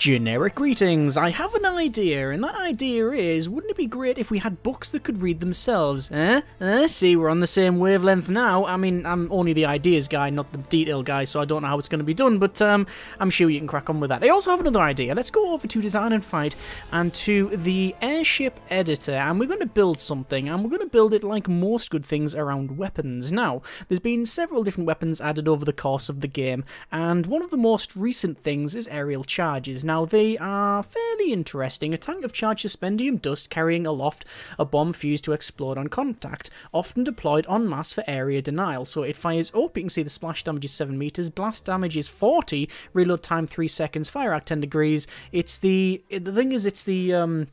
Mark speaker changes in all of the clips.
Speaker 1: Generic greetings, I have an idea, and that idea is, wouldn't it be great if we had books that could read themselves? Eh? Eh? See, we're on the same wavelength now. I mean, I'm only the ideas guy, not the detail guy, so I don't know how it's going to be done, but um, I'm sure you can crack on with that. I also have another idea. Let's go over to Design and Fight and to the Airship Editor, and we're going to build something, and we're going to build it like most good things around weapons. Now, there's been several different weapons added over the course of the game, and one of the most recent things is aerial charges. Now, they are fairly interesting. A tank of charged suspendium dust carrying aloft a bomb fused to explode on contact, often deployed en masse for area denial. So it fires up, you can see the splash damage is 7 meters, blast damage is 40, reload time 3 seconds, fire arc 10 degrees. It's the... The thing is, it's the... Um,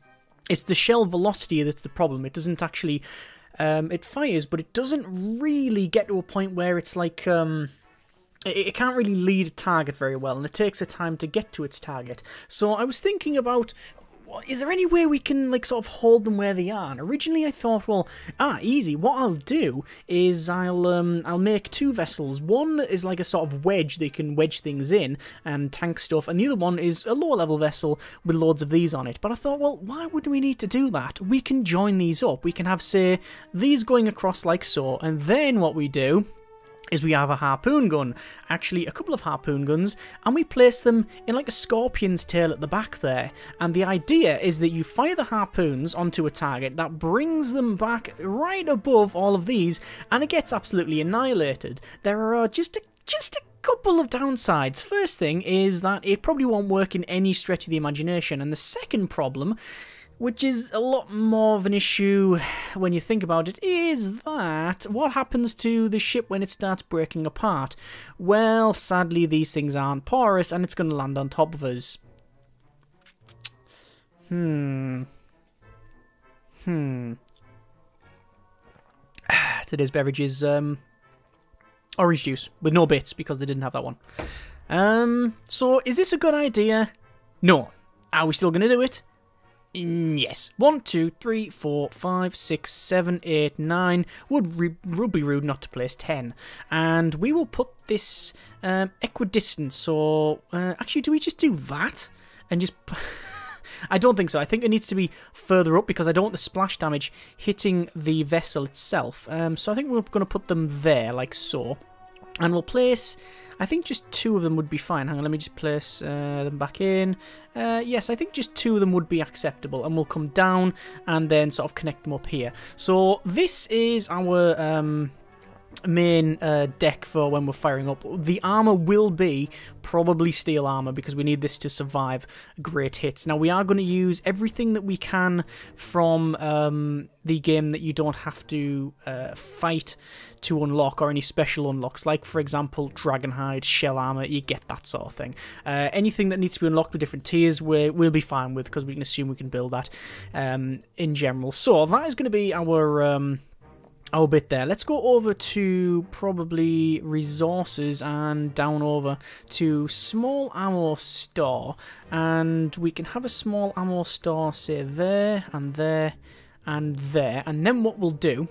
Speaker 1: it's the shell velocity that's the problem. It doesn't actually... Um, it fires, but it doesn't really get to a point where it's like... Um, it can't really lead a target very well, and it takes a time to get to its target. So I was thinking about is there any way we can like sort of hold them where they are? And originally I thought, well, ah, easy. What I'll do is I'll um I'll make two vessels. One is like a sort of wedge they can wedge things in and tank stuff, and the other one is a lower level vessel with loads of these on it. But I thought, well, why would we need to do that? We can join these up. We can have say these going across like so, and then what we do is we have a harpoon gun, actually a couple of harpoon guns, and we place them in like a scorpion's tail at the back there. And the idea is that you fire the harpoons onto a target that brings them back right above all of these, and it gets absolutely annihilated. There are just a, just a couple of downsides. First thing is that it probably won't work in any stretch of the imagination, and the second problem which is a lot more of an issue when you think about it, is that what happens to the ship when it starts breaking apart? Well, sadly, these things aren't porous and it's going to land on top of us. Hmm. Hmm. Today's beverage is um, orange juice with no bits because they didn't have that one. Um, so is this a good idea? No. Are we still going to do it? Yes. One, two, three, four, five, six, seven, eight, nine. Would, re- would be rude not to place ten. And we will put this um, equidistant. So, uh, actually, do we just do that? And just... I don't think so. I think it needs to be further up because I don't want the splash damage hitting the vessel itself. Um, so I think we're going to put them there, like so. And we'll place, I think just two of them would be fine. Hang on, let me just place uh, them back in. Uh, yes, I think just two of them would be acceptable. And we'll come down and then sort of connect them up here. So this is our... Um, main uh, deck for when we're firing up. The armor will be probably steel armor because we need this to survive great hits. Now we are going to use everything that we can from um, the game that you don't have to uh, fight to unlock or any special unlocks, like for example Dragonhide, Shell Armor, you get that sort of thing. Uh, anything that needs to be unlocked with different tiers, we will be fine with because we can assume we can build that um, in general. So that is going to be our... Um, our bit there. Let's go over to probably resources and down over to small ammo store. And we can have a small ammo store say there and there and there. And then what we'll do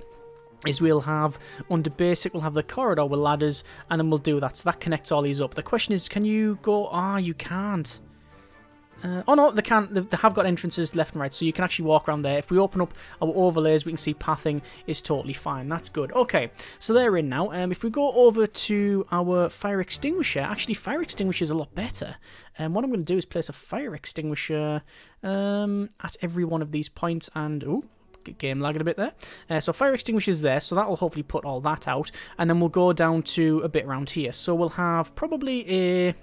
Speaker 1: is we'll have under basic we'll have the corridor with ladders and then we'll do that. So that connects all these up. The question is can you go? Ah oh, you can't uh, oh no, they can. They have got entrances left and right, so you can actually walk around there. If we open up our overlays, we can see pathing is totally fine. That's good. Okay, so they're in now. Um, if we go over to our fire extinguisher, actually fire extinguisher is a lot better. And um, what I'm going to do is place a fire extinguisher um, at every one of these points, and oh, game lagging a bit there. Uh, so fire extinguishers there, so that will hopefully put all that out. And then we'll go down to a bit around here. So we'll have probably a...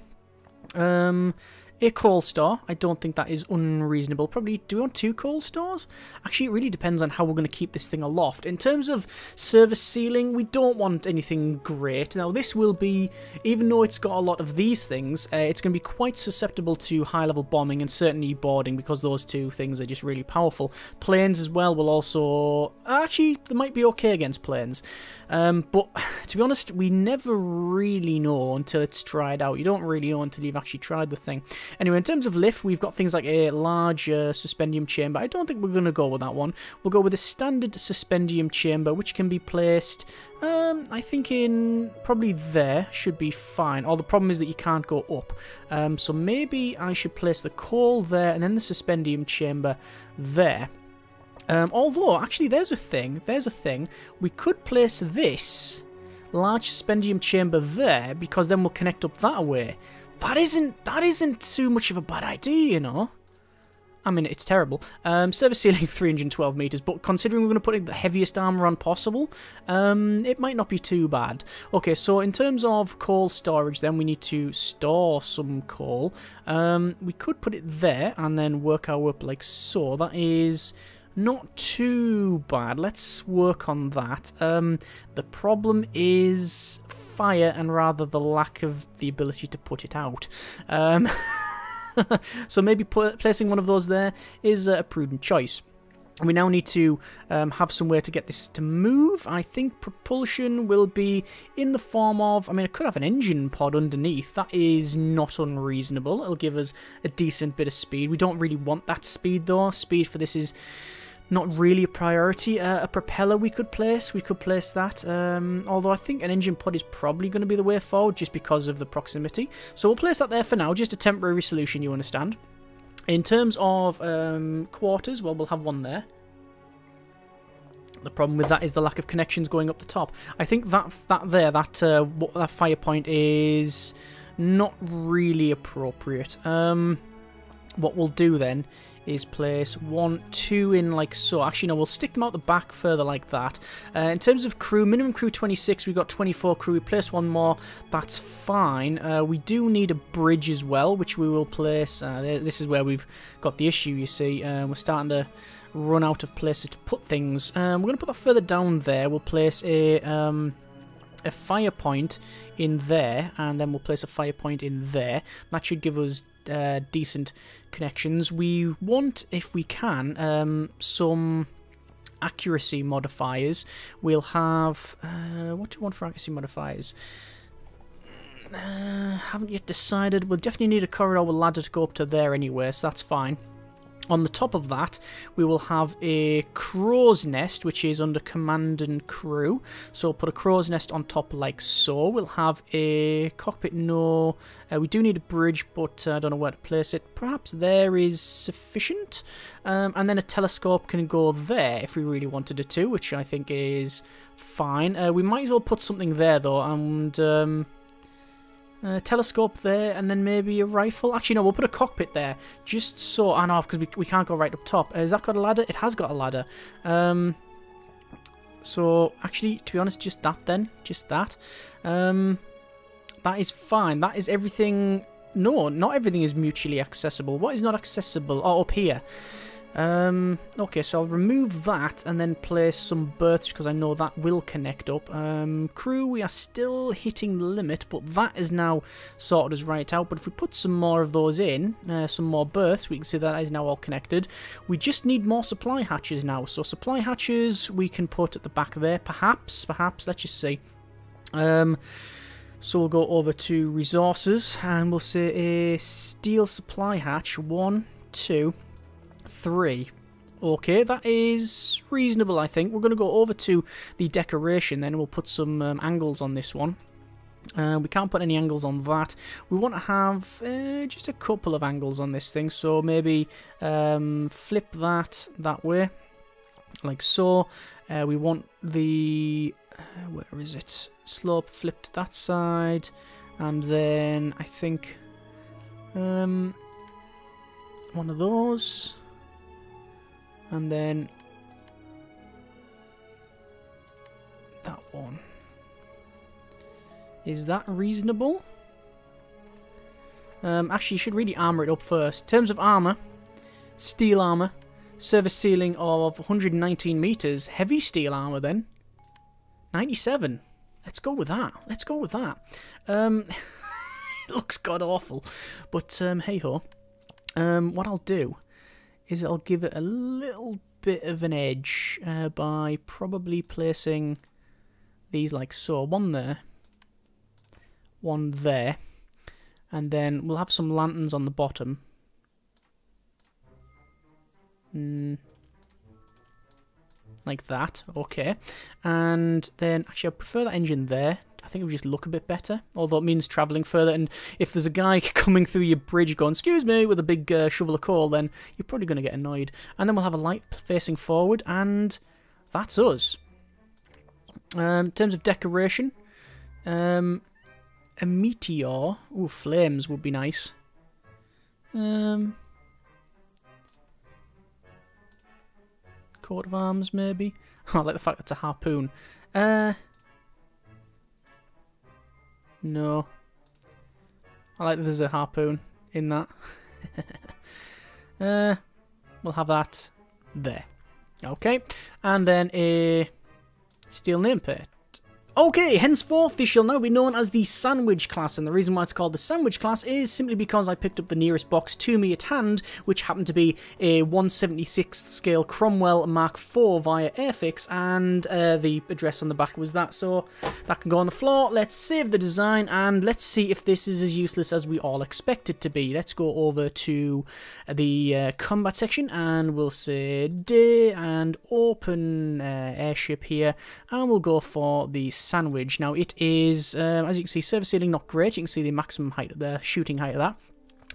Speaker 1: Um, a coal store. I don't think that is unreasonable. Probably, do we want two coal stores? Actually, it really depends on how we're going to keep this thing aloft. In terms of service ceiling, we don't want anything great. Now, this will be, even though it's got a lot of these things, uh, it's going to be quite susceptible to high-level bombing and certainly boarding because those two things are just really powerful. Planes as well will also... Actually, they might be okay against planes. Um, but, to be honest, we never really know until it's tried out. You don't really know until you've actually tried the thing. Anyway, in terms of lift, we've got things like a large suspendium chamber. I don't think we're going to go with that one. We'll go with a standard suspendium chamber, which can be placed, um, I think in probably there should be fine. All the problem is that you can't go up. Um, so maybe I should place the coal there and then the suspendium chamber there. Um, although, actually, there's a thing. There's a thing. We could place this large suspendium chamber there because then we'll connect up that way. That isn't that isn't too much of a bad idea, you know. I mean, it's terrible. Um, service ceiling 312 meters, but considering we're going to put the heaviest armor on possible, um, it might not be too bad. Okay, so in terms of coal storage, then we need to store some coal. Um, we could put it there and then work our way up like so. That is not too bad. Let's work on that. Um, the problem is fire and rather the lack of the ability to put it out. Um, so maybe placing one of those there is a prudent choice. We now need to um, have somewhere to get this to move. I think propulsion will be in the form of... I mean, it could have an engine pod underneath. That is not unreasonable. It'll give us a decent bit of speed. We don't really want that speed, though. Speed for this is not really a priority. Uh, a propeller we could place, we could place that. Um, although I think an engine pod is probably going to be the way forward just because of the proximity. So we'll place that there for now, just a temporary solution, you understand. In terms of um, quarters, well, we'll have one there. The problem with that is the lack of connections going up the top. I think that that there, that uh, that fire point is not really appropriate. Um, what we'll do then is place one, two in like so. Actually, no, we'll stick them out the back further like that. Uh, in terms of crew, minimum crew 26, we've got 24 crew. We place one more, that's fine. Uh, we do need a bridge as well, which we will place. Uh, this is where we've got the issue, you see. Uh, we're starting to run out of places to put things. Um, we're going to put that further down there. We'll place a... Um, a fire point in there and then we'll place a fire point in there that should give us uh, decent connections. We want, if we can, um, some accuracy modifiers. We'll have... Uh, what do you want for accuracy modifiers? Uh, haven't yet decided. We'll definitely need a corridor ladder to go up to there anyway, so that's fine. On the top of that, we will have a crow's nest, which is under command and crew. So we'll put a crow's nest on top like so. We'll have a cockpit, no. Uh, we do need a bridge, but uh, I don't know where to place it. Perhaps there is sufficient. Um, and then a telescope can go there if we really wanted it to, which I think is fine. Uh, we might as well put something there, though, and... Um, uh, telescope there, and then maybe a rifle. Actually, no, we'll put a cockpit there, just so... I know, because we, we can't go right up top. Uh, has that got a ladder? It has got a ladder. Um, so, actually, to be honest, just that then. Just that. Um, that is fine. That is everything... No, not everything is mutually accessible. What is not accessible? Oh, up here. Um, okay, so I'll remove that and then place some berths because I know that will connect up. Um, crew, we are still hitting the limit, but that is now sorted as right out. But if we put some more of those in, uh, some more berths, we can see that is now all connected. We just need more supply hatches now. So supply hatches we can put at the back there, perhaps, perhaps, let's just see. Um, so we'll go over to resources and we'll say a steel supply hatch, one, two, three. Okay, that is reasonable, I think. We're going to go over to the decoration then, we'll put some um, angles on this one. Uh, we can't put any angles on that. We want to have uh, just a couple of angles on this thing, so maybe um, flip that that way, like so. Uh, we want the... Uh, where is it? Slope flipped that side, and then I think um, one of those and then that one. Is that reasonable? Um, actually, you should really armour it up first. In terms of armour, steel armour, service ceiling of 119 metres, heavy steel armour then, 97. Let's go with that. Let's go with that. Um, it looks god awful, but um, hey ho. Um, what I'll do is I'll give it a little bit of an edge uh, by probably placing these like so. One there, one there, And then we'll have some lanterns on the bottom. Mm. Like that, okay. And then, actually, I prefer that engine there. I think it would just look a bit better, although it means travelling further. And if there's a guy coming through your bridge going, excuse me, with a big uh, shovel of coal, then you're probably going to get annoyed. And then we'll have a light facing forward, and that's us. Um, in terms of decoration, um, a meteor. Ooh, flames would be nice. Um, coat of arms, maybe. I like the fact it's a harpoon. Uh, no. I like there's a harpoon in that. uh, we'll have that there. Okay, and then a steel nameplate. Okay, henceforth this shall now be known as the Sandwich class, and the reason why it's called the Sandwich class is simply because I picked up the nearest box to me at hand, which happened to be a 176th scale Cromwell Mark IV via Airfix, and uh, the address on the back was that, so that can go on the floor. Let's save the design, and let's see if this is as useless as we all expect it to be. Let's go over to the uh, combat section, and we'll say day, and open uh, airship here, and we'll go for the sandwich. Now it is, um, as you can see, service ceiling not great. You can see the maximum height, of the shooting height of that.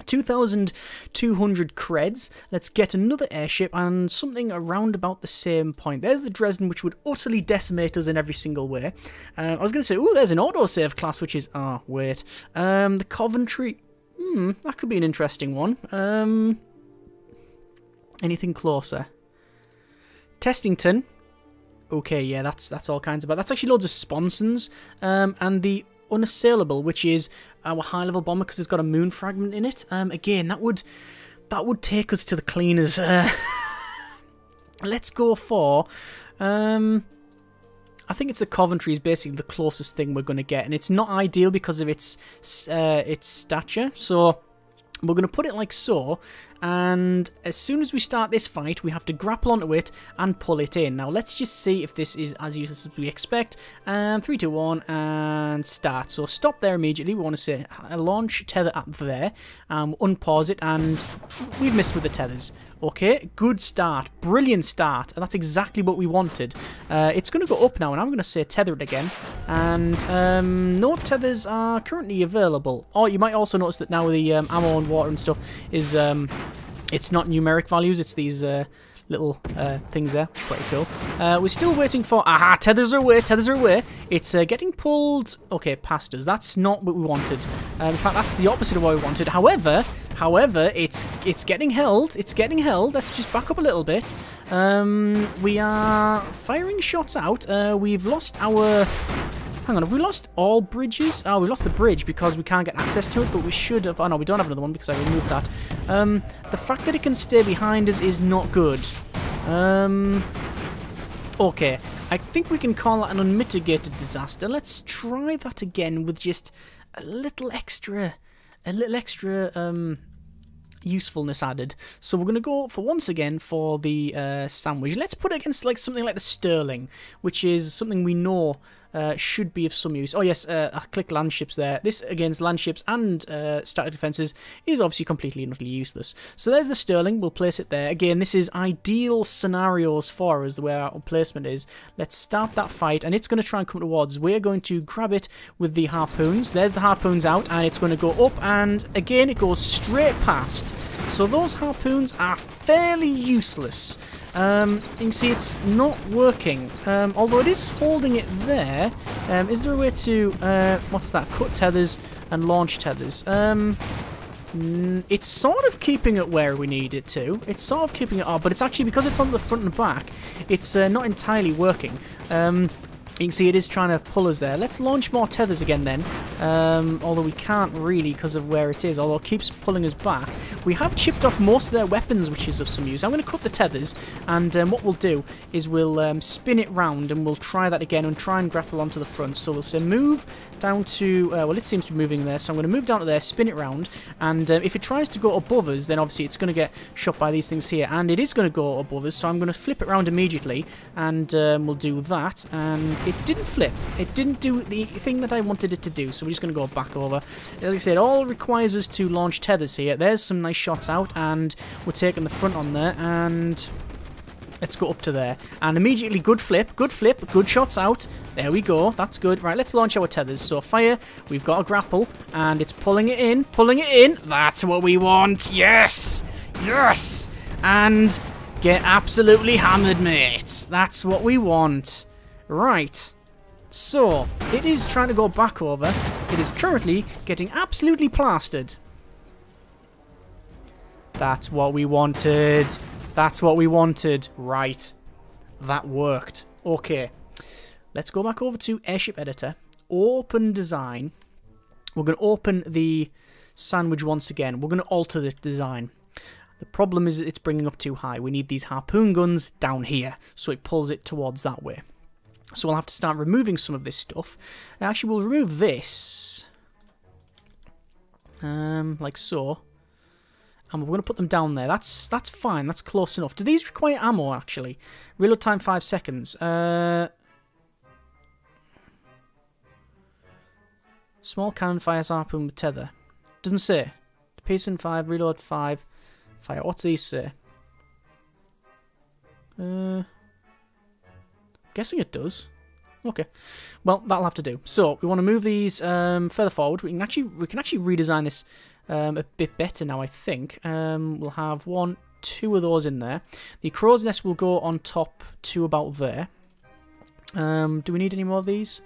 Speaker 1: 2,200 creds. Let's get another airship and something around about the same point. There's the Dresden, which would utterly decimate us in every single way. Uh, I was going to say, oh, there's an autosave class, which is... Oh, wait. Um, the Coventry... Hmm, that could be an interesting one. Um, anything closer? Testington okay, yeah, that's that's all kinds of bad. That's actually loads of sponsons, um, and the unassailable, which is our high level bomber because it's got a moon fragment in it. Um, again, that would that would take us to the cleaners. Uh, let's go for. Um, I think it's the Coventry is basically the closest thing we're going to get, and it's not ideal because of its uh, its stature. So we're going to put it like so, and as soon as we start this fight, we have to grapple onto it and pull it in. Now, let's just see if this is as useless as we expect. And 3, 2, 1, and start. So stop there immediately. We want to say launch tether up there, um, unpause it, and we've missed with the tethers. Okay, good start. Brilliant start. And that's exactly what we wanted. Uh, it's going to go up now, and I'm going to say tether it again. And um, no tethers are currently available. Oh, you might also notice that now the um, ammo and water and stuff is... Um, it's not numeric values, it's these uh, little uh, things there, which is pretty cool. Uh, we're still waiting for... Aha, tethers are away, tethers are away. It's uh, getting pulled... Okay, past us. That's not what we wanted. Um, in fact, that's the opposite of what we wanted. However, however, it's it's getting held. It's getting held. Let's just back up a little bit. Um, we are firing shots out. Uh, we've lost our Hang on, have we lost all bridges? Oh, we lost the bridge because we can't get access to it, but we should have... Oh, no, we don't have another one because I removed that. Um, the fact that it can stay behind us is not good. Um... Okay, I think we can call that an unmitigated disaster. Let's try that again with just a little extra... A little extra, um usefulness added. So we're going to go for once again for the uh, sandwich. Let's put it against like something like the Sterling, which is something we know uh, should be of some use. Oh yes, uh, I clicked landships there. This against landships and uh, static defences is obviously completely and utterly useless. So there's the Sterling, we'll place it there. Again, this is ideal scenarios for us, way our placement is. Let's start that fight, and it's going to try and come towards. We're going to grab it with the harpoons. There's the harpoons out, and it's going to go up, and again, it goes straight past. So those harpoons are fairly useless. Um, you can see it's not working, um, although it is holding it there. Um, is there a way to, uh, what's that, cut tethers and launch tethers? Um, it's sort of keeping it where we need it to. It's sort of keeping it up, but it's actually, because it's on the front and back, it's uh, not entirely working. You can see it is trying to pull us there. Let's launch more tethers again then, um, although we can't really because of where it is, although it keeps pulling us back. We have chipped off most of their weapons, which is of some use. I'm going to cut the tethers, and um, what we'll do is we'll um, spin it round, and we'll try that again and try and grapple onto the front. So we'll say move down to, uh, well, it seems to be moving there, so I'm going to move down to there, spin it round, and uh, if it tries to go above us, then obviously it's going to get shot by these things here, and it is going to go above us, so I'm going to flip it around immediately, and um, we'll do that, and it didn't flip. It didn't do the thing that I wanted it to do, so we're just going to go back over. Like I said, all requires us to launch tethers here. There's some nice shots out, and we're taking the front on there, and... Let's go up to there. And immediately, good flip, good flip, good shots out. There we go. That's good. Right, let's launch our tethers. So fire, we've got a grapple, and it's pulling it in, pulling it in. That's what we want. Yes! Yes! And get absolutely hammered, mates. That's what we want. Right. So, it is trying to go back over. It is currently getting absolutely plastered. That's what we wanted. That's what we wanted. Right. That worked. Okay. Let's go back over to Airship Editor. Open Design. We're going to open the sandwich once again. We're going to alter the design. The problem is it's bringing up too high. We need these harpoon guns down here, so it pulls it towards that way. So we'll have to start removing some of this stuff. Actually, we'll remove this. Um, like so. And we're going to put them down there. That's that's fine. That's close enough. Do these require ammo, actually? Reload time 5 seconds. Uh, small cannon fires harpoon with tether. Doesn't say. Piercing 5, reload 5. Fire. What's these say? Uh, guessing it does. Okay, well that'll have to do. So we want to move these um, further forward. We can actually we can actually redesign this um, a bit better now. I think um, we'll have one, two of those in there. The crow's nest will go on top to about there. Um, do we need any more of these?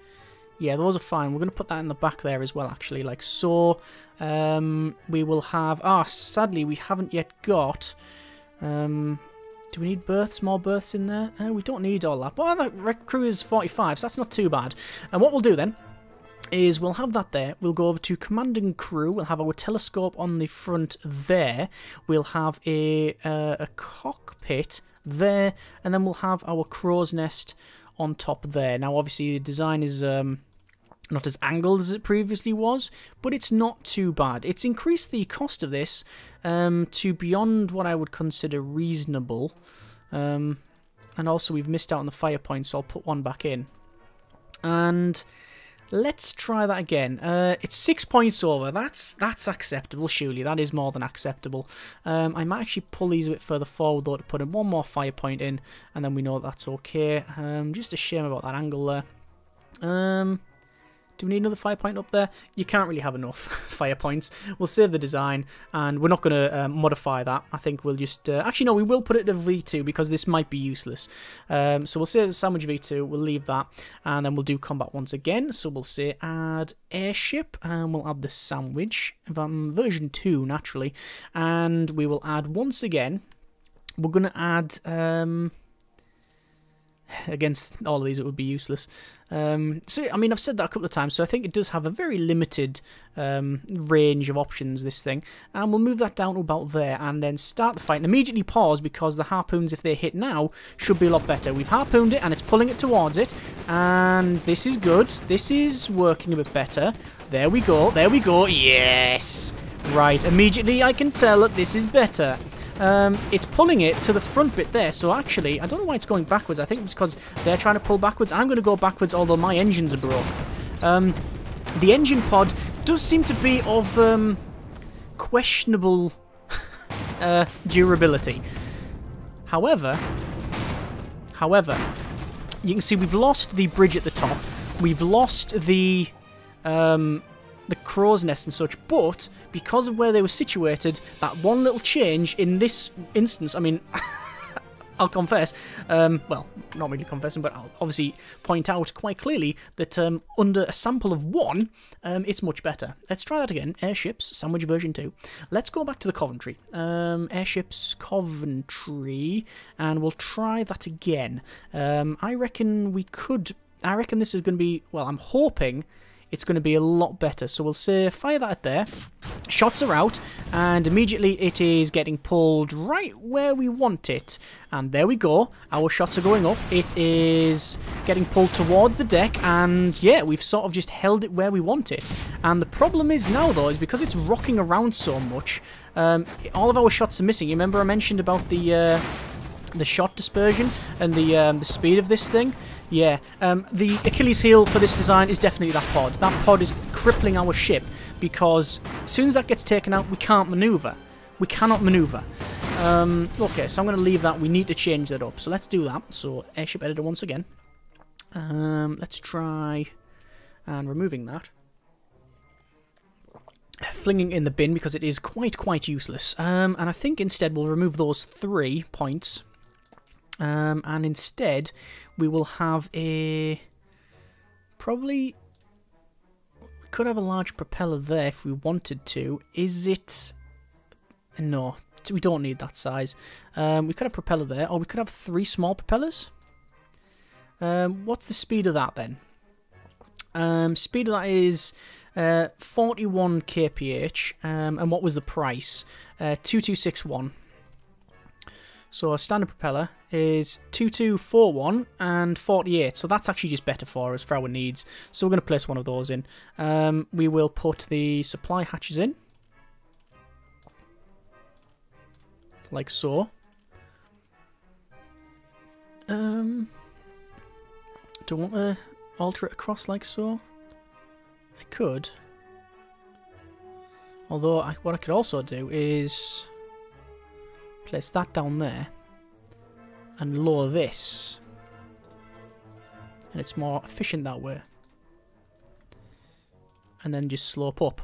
Speaker 1: Yeah, those are fine. We're going to put that in the back there as well, actually, like so. Um, we will have... Ah, sadly, we haven't yet got... Um, do we need berths, more berths in there? Uh, we don't need all that. But that crew is 45, so that's not too bad. And what we'll do then is we'll have that there. We'll go over to command and crew. We'll have our telescope on the front there. We'll have a, uh, a cockpit there. And then we'll have our crow's nest on top there. Now, obviously, the design is... Um, not as angled as it previously was, but it's not too bad. It's increased the cost of this um, to beyond what I would consider reasonable. Um, and also we've missed out on the fire point, so I'll put one back in. And let's try that again. Uh, it's six points over. That's that's acceptable, surely. That is more than acceptable. Um, I might actually pull these a bit further forward, though, to put in one more fire point in, and then we know that's okay. Um, just a shame about that angle there. Um, do we need another fire point up there? You can't really have enough fire points. We'll save the design, and we're not going to uh, modify that. I think we'll just... Uh, actually, no, we will put it to V2, because this might be useless. Um, so we'll save the sandwich V2, we'll leave that, and then we'll do combat once again. So we'll say add airship, and we'll add the sandwich, um, version 2, naturally. And we will add, once again, we're going to add... Um, against all of these it would be useless. Um, so, I mean, I've said that a couple of times, so I think it does have a very limited um, range of options, this thing. And we'll move that down to about there and then start the fight and immediately pause because the harpoons, if they hit now, should be a lot better. We've harpooned it and it's pulling it towards it, and this is good. This is working a bit better. There we go, there we go, yes! Right, immediately I can tell that this is better. Um, it's pulling it to the front bit there. So actually, I don't know why it's going backwards. I think it's because they're trying to pull backwards. I'm going to go backwards, although my engines are broke. Um, the engine pod does seem to be of um, questionable uh, durability. However, however, you can see we've lost the bridge at the top. We've lost the um, the crow's nest and such, but because of where they were situated, that one little change in this instance, I mean, I'll confess, um, well, not really confessing, but I'll obviously point out quite clearly that um, under a sample of one, um, it's much better. Let's try that again. Airships, Sandwich version 2. Let's go back to the Coventry. Um, airships, Coventry, and we'll try that again. Um, I reckon we could, I reckon this is going to be, well, I'm hoping it's going to be a lot better. So we'll say fire that there. Shots are out, and immediately it is getting pulled right where we want it. And there we go. Our shots are going up. It is getting pulled towards the deck, and yeah, we've sort of just held it where we want it. And the problem is now, though, is because it's rocking around so much, um, all of our shots are missing. You remember I mentioned about the... Uh, the shot dispersion and the um, the speed of this thing. Yeah, um, the Achilles heel for this design is definitely that pod. That pod is crippling our ship because as soon as that gets taken out, we can't maneuver. We cannot maneuver. Um, okay, so I'm going to leave that. We need to change that up. So let's do that. So airship editor once again. Um, let's try and removing that. Flinging in the bin because it is quite, quite useless. Um, and I think instead we'll remove those three points. Um, and instead we will have a... Probably... We could have a large propeller there if we wanted to. Is it... No, we don't need that size. Um, we could have propeller there, or we could have three small propellers. Um, what's the speed of that then? Um, speed of that is uh, 41 kph, um, and what was the price? Uh, 2261. So a standard propeller is 2241 and 48. So that's actually just better for us, for our needs. So we're going to place one of those in. Um, we will put the supply hatches in. Like so. Um, do I want to alter it across like so? I could. Although, I, what I could also do is place that down there and lower this. And it's more efficient that way. And then just slope up.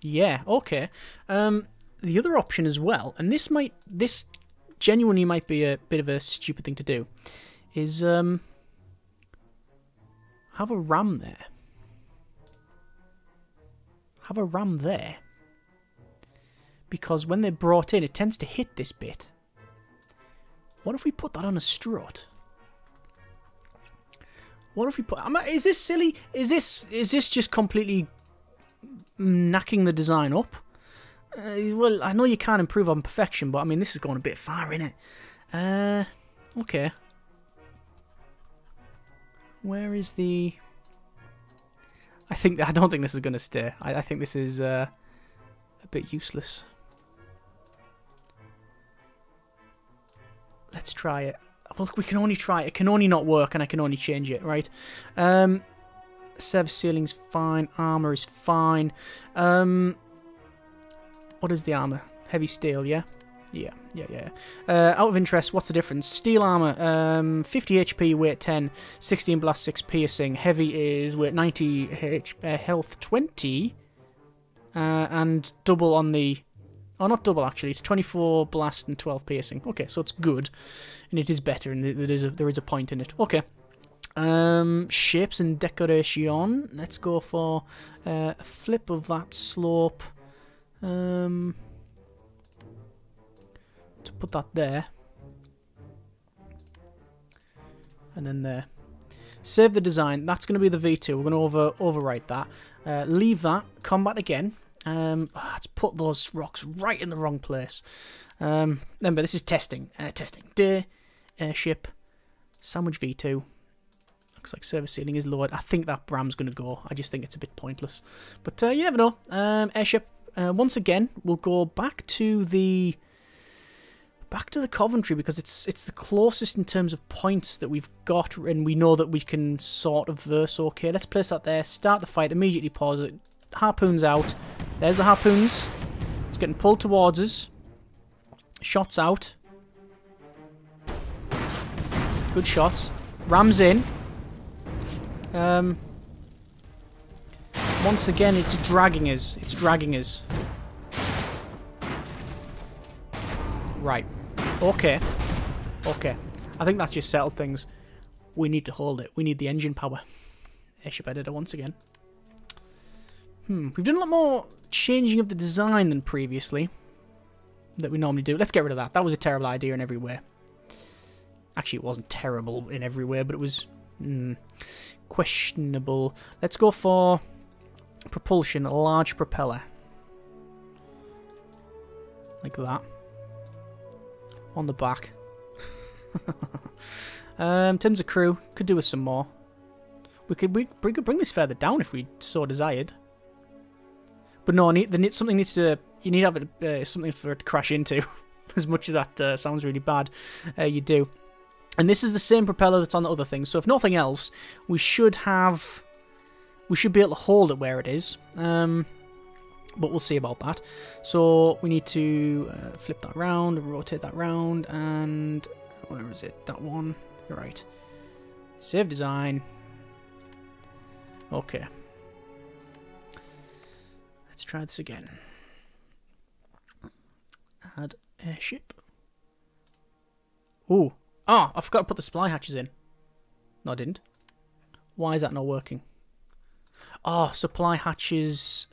Speaker 1: Yeah, okay. Um, the other option as well, and this might, this genuinely might be a bit of a stupid thing to do, is um, have a ram there. Have a ram there. Because when they're brought in, it tends to hit this bit. What if we put that on a strut? What if we put... Is this silly? Is this is this just completely knacking the design up? Uh, well, I know you can't improve on perfection, but I mean, this is going a bit far, isn't it? Uh, okay. Where is the... I think I don't think this is going to stay. I, I, think this is uh, a bit useless. Let's try it. Well, we can only try it. It can only not work, and I can only change it, right? Um, service ceiling's fine. Armor is fine. Um, what is the armor? Heavy steel, yeah? Yeah, yeah, yeah. Uh, out of interest, what's the difference? Steel armor, um, 50 HP, weight 10, 16 blast, 6 piercing. Heavy is weight 90, H uh, health 20, uh, and double on the... Oh, not double actually. It's 24 blast and 12 piercing. Okay, so it's good, and it is better, and there is a, there is a point in it. Okay. Um, shapes and decoration. Let's go for uh, a flip of that slope. Um, to put that there. And then there. Save the design. That's going to be the V2. We're going to over overwrite that. Uh, leave that. Combat again. Um, oh, let's put those rocks right in the wrong place. Um, remember, this is testing. Uh, testing. Day. Airship. Sandwich V2. Looks like service ceiling is lowered. I think that ram's going to go. I just think it's a bit pointless. But uh, you never know. Um, airship. Uh, once again, we'll go back to the back to the Coventry because it's it's the closest in terms of points that we've got, and we know that we can sort of verse okay. Let's place that there. Start the fight. Immediately pause it. Harpoons out. There's the harpoons. It's getting pulled towards us. Shots out. Good shots. Rams in. Um. Once again, it's dragging us. It's dragging us. Right. Okay. Okay. I think that's just settled things. We need to hold it. We need the engine power. Airship editor once again. Hmm. We've done a lot more changing of the design than previously. That we normally do. Let's get rid of that. That was a terrible idea in every way. Actually, it wasn't terrible in every way, but it was hmm, questionable. Let's go for propulsion, a large propeller. Like that on the back. um, in terms of crew, could do with some more. We could we, we could bring this further down if we so desired. But no, need, the, something needs to you need to have uh, something for it to crash into. as much as that uh, sounds really bad, uh, you do. And this is the same propeller that's on the other thing. So if nothing else, we should have... We should be able to hold it where it is. Um, but we'll see about that. So we need to uh, flip that round, rotate that round, and... Where is it? That one. Right. Save design. Okay. Let's try this again. Add airship. Ooh. Ah, I forgot to put the supply hatches in. No, I didn't. Why is that not working? Oh, supply hatches...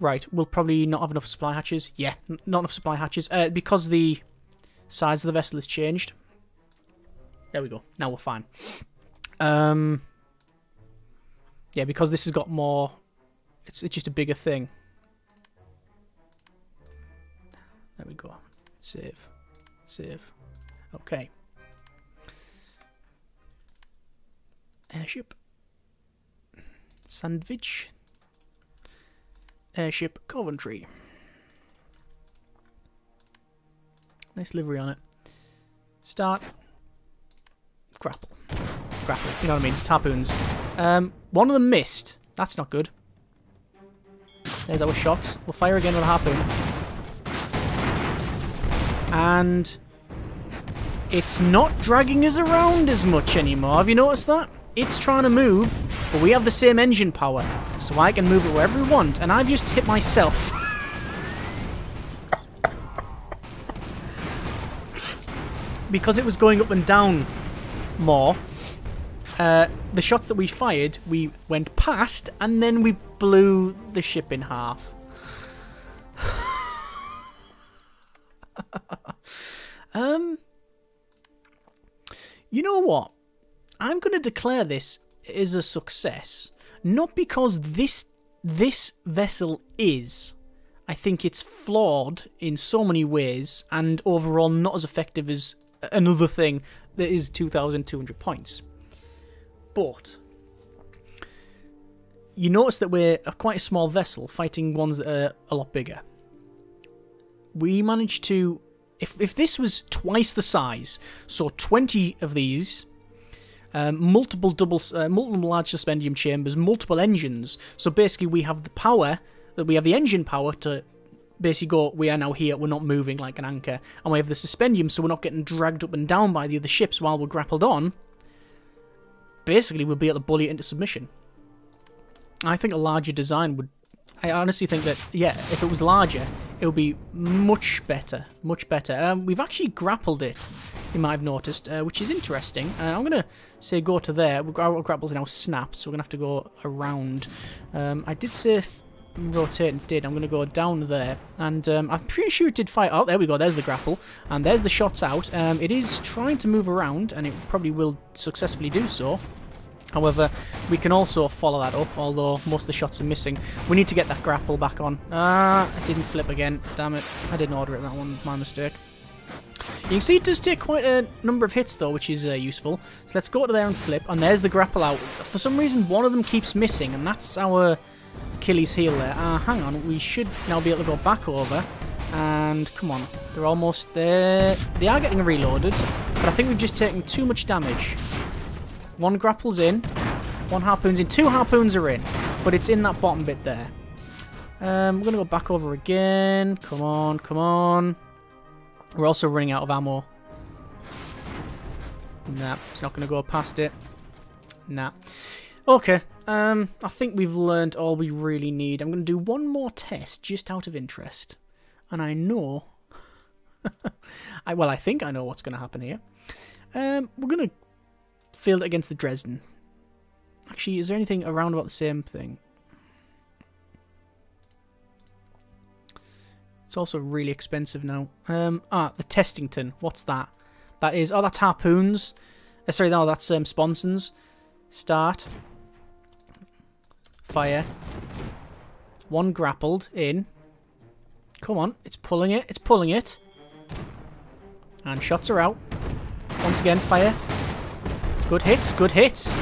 Speaker 1: Right, we'll probably not have enough supply hatches. Yeah, not enough supply hatches. Uh, because the size of the vessel has changed. There we go. Now we're fine. Um, yeah, because this has got more... It's, it's just a bigger thing. There we go. Save. Save. Okay. Airship. Sandwich. Airship Coventry. Nice livery on it. Start. Grapple. Grapple. You know what I mean? Harpoons. Um, one of them missed. That's not good. There's our shot. We'll fire again with a harpoon. And it's not dragging us around as much anymore. Have you noticed that? It's trying to move, but we have the same engine power, so I can move it wherever we want, and I've just hit myself. because it was going up and down more, uh, the shots that we fired, we went past, and then we blew the ship in half. um, you know what? I'm going to declare this is a success, not because this this vessel is. I think it's flawed in so many ways, and overall not as effective as another thing that is 2,200 points. But you notice that we're a quite a small vessel fighting ones that are a lot bigger. We managed to, if if this was twice the size, so 20 of these, um, multiple double, uh, multiple large suspendium chambers, multiple engines. So basically, we have the power that we have the engine power to basically go. We are now here. We're not moving like an anchor, and we have the suspendium, so we're not getting dragged up and down by the other ships while we're grappled on. Basically, we'll be able to bully it into submission. I think a larger design would I honestly think that, yeah, if it was larger, it would be much better. Much better. Um, we've actually grappled it, you might have noticed, uh, which is interesting. Uh, I'm going to say go to there. Our grapples now snapped, so we're going to have to go around. Um, I did say rotate and did. I'm going to go down there. And um, I'm pretty sure it did fire. Oh, there we go. There's the grapple. And there's the shots out. Um, it is trying to move around, and it probably will successfully do so. However, we can also follow that up, although most of the shots are missing. We need to get that grapple back on. Ah, it didn't flip again. Damn it. I didn't order it, that one. My mistake. You can see it does take quite a number of hits, though, which is uh, useful. So let's go to there and flip, and there's the grapple out. For some reason, one of them keeps missing, and that's our Achilles heel there. Ah, uh, hang on. We should now be able to go back over. And come on, they're almost there. They are getting reloaded, but I think we've just taken too much damage. One grapple's in. One harpoon's in. Two harpoons are in. But it's in that bottom bit there. Um, we're going to go back over again. Come on, come on. We're also running out of ammo. Nah, it's not going to go past it. Nah. Okay, um, I think we've learned all we really need. I'm going to do one more test just out of interest. And I know... I Well, I think I know what's going to happen here. Um, we're going to field against the Dresden. Actually, is there anything around about the same thing? It's also really expensive now. Um, ah, the Testington. What's that? That is... Oh, that's harpoons. Uh, sorry, no, that's um, sponsons. Start. Fire. One grappled in. Come on, it's pulling it. It's pulling it. And shots are out. Once again, fire. Good hits, good hits.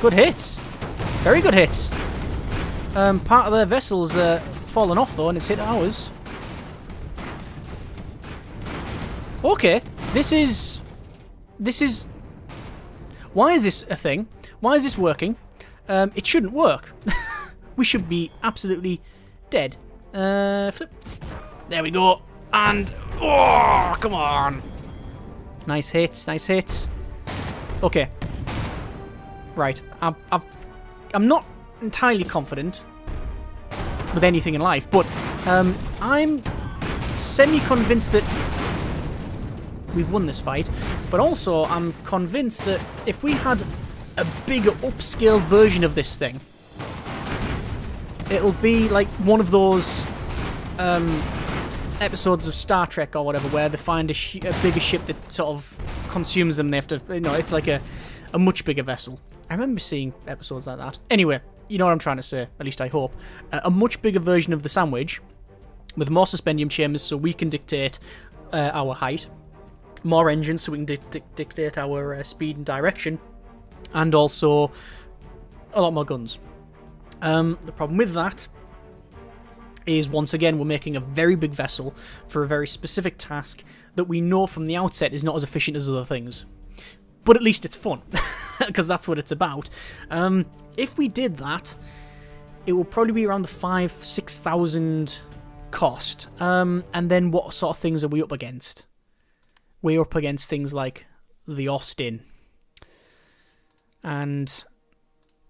Speaker 1: Good hits. Very good hits. Um, part of their vessel's uh, fallen off though and it's hit ours. Okay, this is this is... Why is this a thing? Why is this working? Um, it shouldn't work. we should be absolutely dead. Uh, flip. There we go. And... Oh, come on. Nice hits, nice hits. Okay. Right. i I've, I'm not entirely confident with anything in life, but um, I'm semi-convinced that we've won this fight, but also I'm convinced that if we had a bigger upscale version of this thing, it'll be like one of those um, episodes of Star Trek or whatever where they find a, a, bigger ship that sort of consumes them. They have to, you know, it's like a, a much bigger vessel. I remember seeing episodes like that. Anyway, you know what I'm trying to say, at least I hope. Uh, a much bigger version of the sandwich with more suspendium chambers so we can dictate uh, our height, more engines so we can di di dictate our uh, speed and direction, and also a lot more guns. Um, the problem with that is once again we're making a very big vessel for a very specific task that we know from the outset is not as efficient as other things. But at least it's fun, because that's what it's about. Um, if we did that, it will probably be around the five, six thousand cost. Um, and then what sort of things are we up against? We're up against things like the Austin and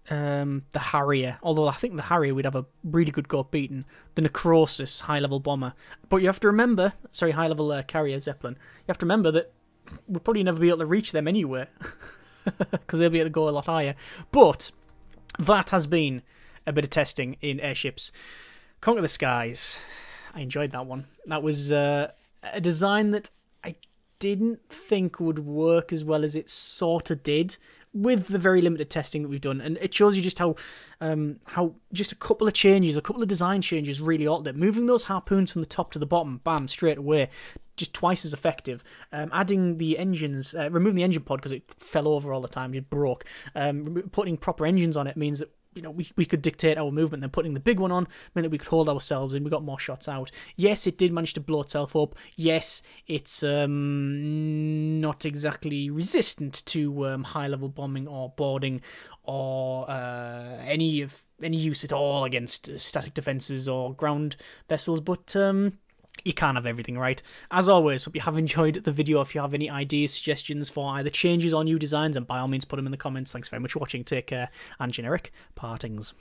Speaker 1: um, the Harrier. Although I think the Harrier would have a really good go beating. The Necrosis high-level bomber. But you have to remember, sorry, high-level uh, carrier Zeppelin. You have to remember that we'll probably never be able to reach them anywhere because they'll be able to go a lot higher. But that has been a bit of testing in airships. Conquer the Skies. I enjoyed that one. That was uh, a design that I didn't think would work as well as it sort of did with the very limited testing that we've done, and it shows you just how um, how just a couple of changes, a couple of design changes really altered it. Moving those harpoons from the top to the bottom, bam, straight away, just twice as effective. Um, adding the engines, uh, removing the engine pod because it fell over all the time, it broke. Um, putting proper engines on it means that you know, we, we could dictate our movement. Then putting the big one on meant that we could hold ourselves and we got more shots out. Yes, it did manage to blow itself up. Yes, it's um, not exactly resistant to um, high level bombing or boarding or uh, any of any use at all against static defenses or ground vessels, but um, you can't have everything right. As always, hope you have enjoyed the video. If you have any ideas, suggestions for either changes or new designs, and by all means put them in the comments. Thanks very much for watching. Take care, and generic partings.